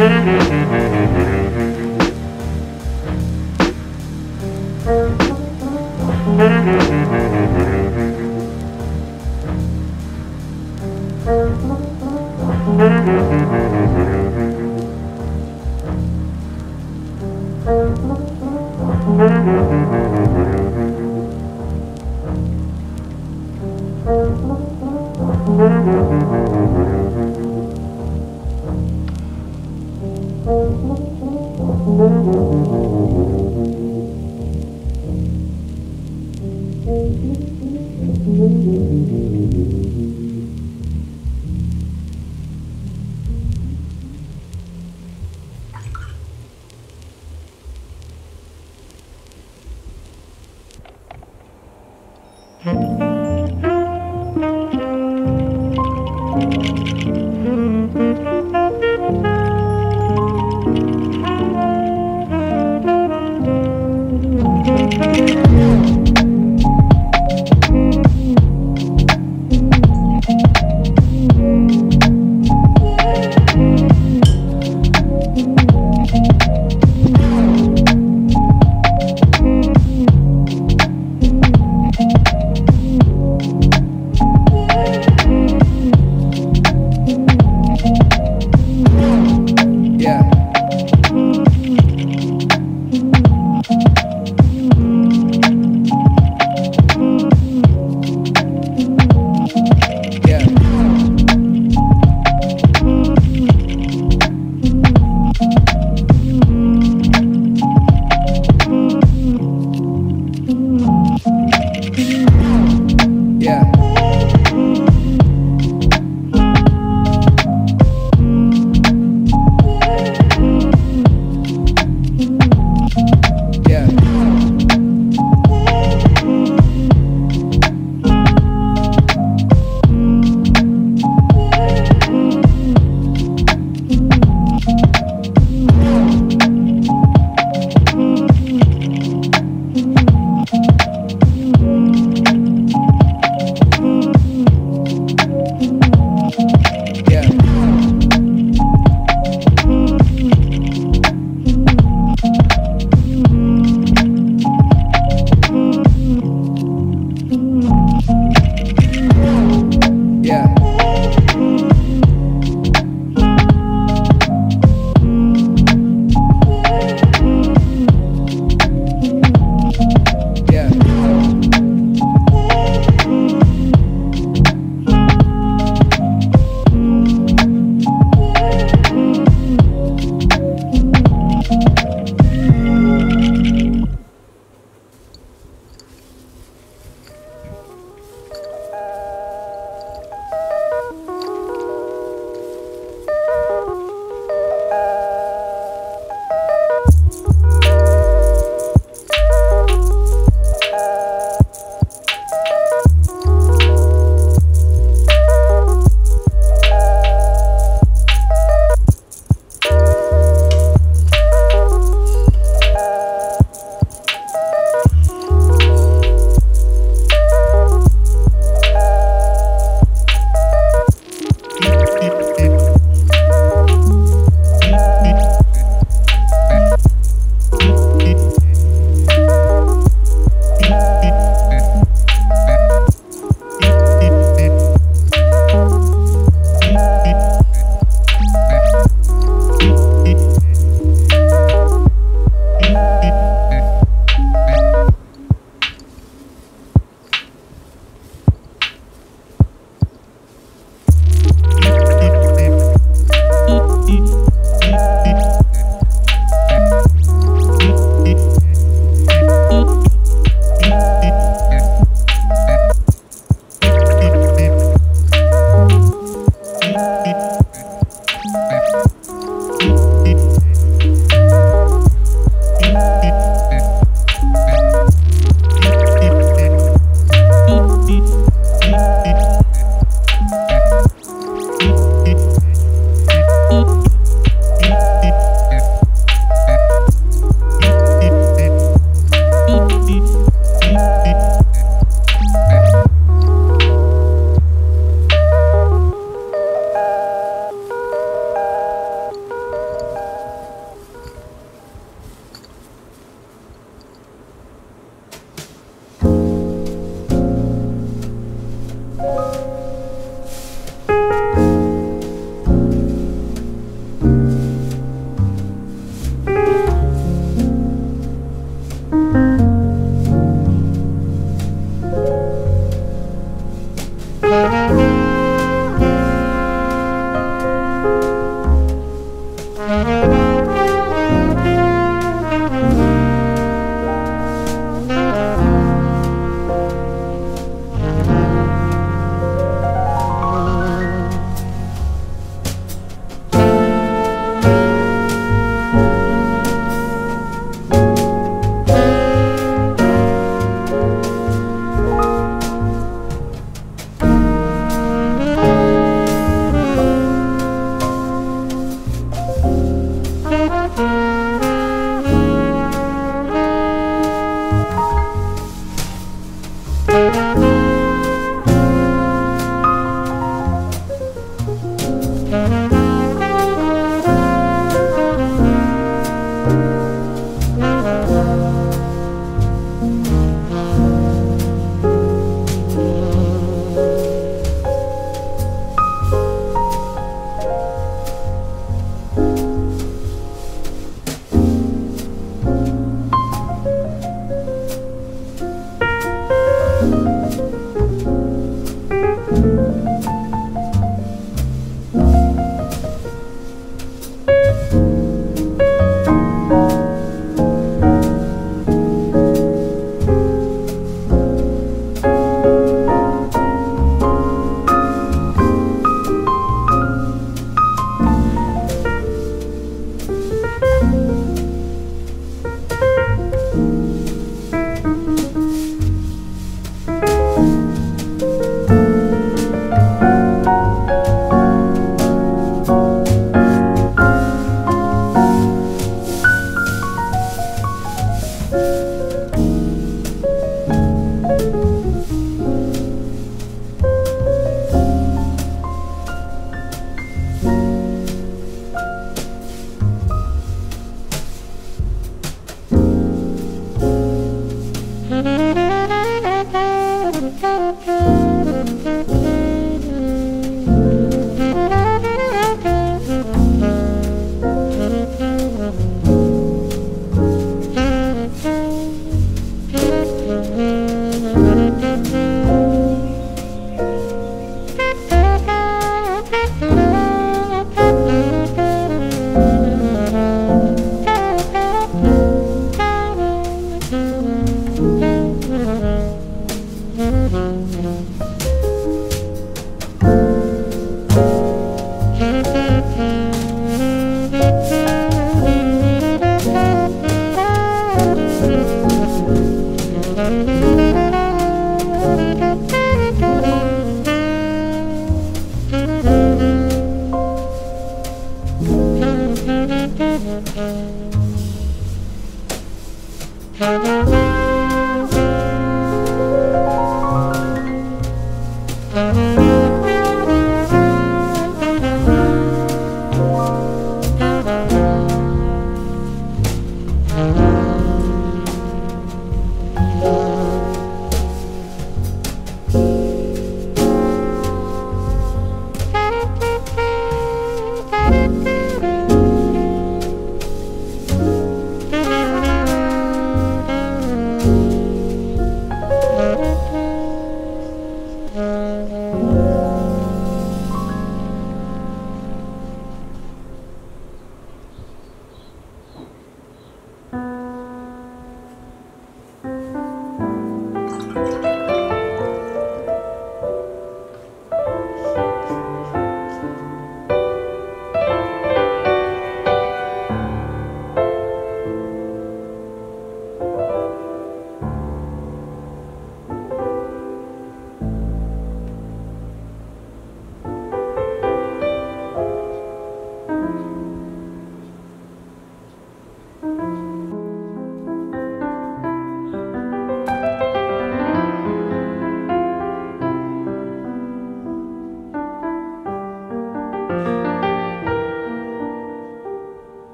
Mm-hmm.